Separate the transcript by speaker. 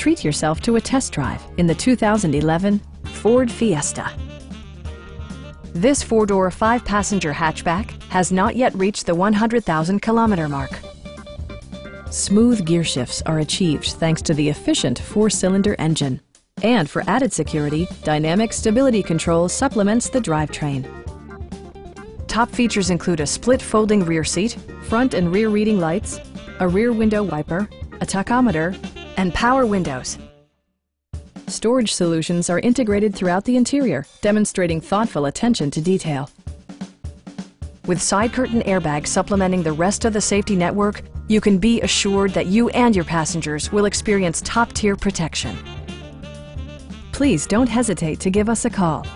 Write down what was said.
Speaker 1: treat yourself to a test drive in the 2011 Ford Fiesta. This four-door, five-passenger hatchback has not yet reached the 100,000 kilometer mark. Smooth gear shifts are achieved thanks to the efficient four-cylinder engine. And for added security, Dynamic Stability Control supplements the drivetrain. Top features include a split folding rear seat, front and rear reading lights, a rear window wiper, a tachometer, and power windows. Storage solutions are integrated throughout the interior, demonstrating thoughtful attention to detail. With side curtain airbags supplementing the rest of the safety network, you can be assured that you and your passengers will experience top-tier protection. Please don't hesitate to give us a call.